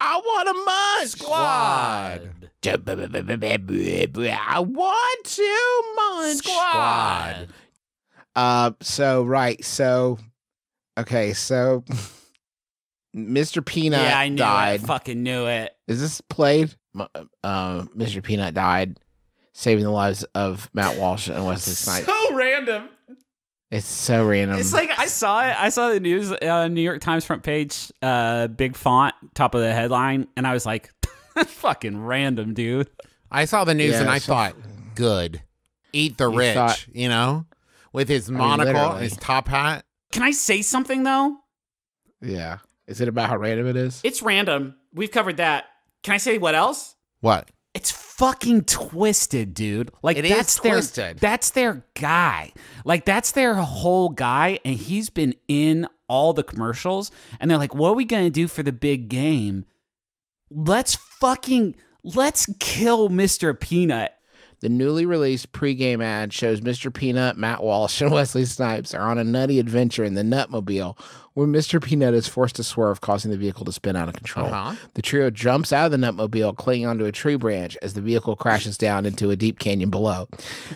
I want a munch Squad. I want to munch Squad. Uh, so right, so okay, so Mr. Peanut yeah, I knew died. it. Fucking knew it. Is this played? Uh, Mr. Peanut died, saving the lives of Matt Walsh and Wesley Snipes. So random. it's so random. It's like I saw it. I saw the news, uh, New York Times front page, uh, big font, top of the headline, and I was like, "Fucking random, dude." I saw the news Yeah, and I so- thought, good. Eat the You rich, thought- you know? With his mean, monocle literally. and his top hat. Can I say something though? yeah. Is it about how random it is? It's random. We've covered that. Can I say what else? What? It's fucking twisted, dude. Like It that's their twisted. that's their guy. Like that's their whole guy, and he's been in all the commercials. And they're like, "What are we gonna do for the big game? Let's fucking let's kill Mr. Peanut." The newly released pregame ad shows Mr. Peanut, Matt Walsh, and Wesley Snipes are on a nutty adventure in the Nutmobile, where Mr. Peanut is forced to swerve, causing the vehicle to spin out of control. Uh-huh. The trio jumps out of the Nutmobile, clinging onto a tree branch as the vehicle crashes down into a deep canyon below.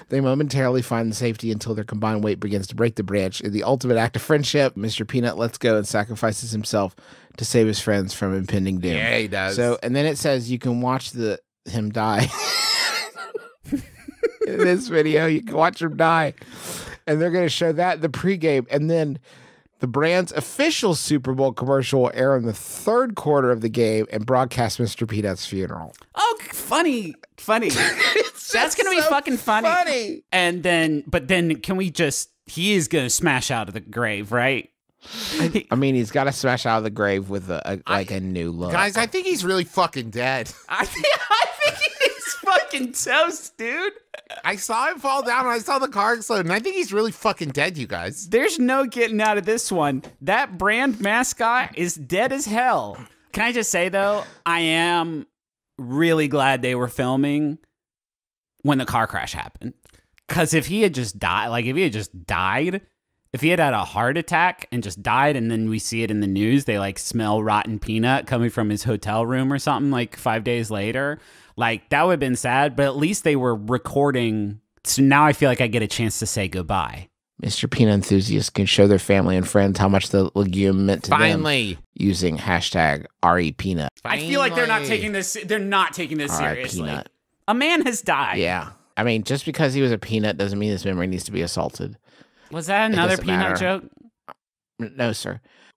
They momentarily find safety until their combined weight begins to break the branch. In the ultimate act of friendship, Mr. Peanut lets go and sacrifices himself to save his friends from impending doom. Yeah, he does. So, and then it says you can watch the him die. In this video, you can watch him die, and they're going to show that in the pregame, and then the brand's official Super Bowl commercial will air in the third quarter of the game and broadcast Mr. Peanut's funeral. Oh, funny, funny. That's gonna be so fucking funny. funny. And then, but then, can we just? He is gonna smash out of the grave, right? I mean, he's got to smash out of the grave with a, a like a new look. Guys, I think he's really fucking dead. I think, I think he's fucking toast, dude. I saw him fall down and I saw the car explode, and I think he's really fucking dead, you guys. There's no getting out of this one. That brand mascot is dead as hell. Can I just say though, I am really glad they were filming when the car crash happened. Cause if he had just died, like if he had just died, if he had had a heart attack and just died, and then we see it in the news, they like smell rotten peanut coming from his hotel room or something like five days later, like that would have been sad, but at least they were recording. So now I feel like I get a chance to say goodbye. Mr. Peanut enthusiasts can show their family and friends how much the legume meant to them Finally. using hashtag RE Peanut. I feel like they're not taking this. They're not taking this All right, seriously. Peanut. A man has died. Yeah. I mean, just because he was a peanut doesn't mean his memory needs to be assaulted. Was that another peanut matter. joke? No, sir.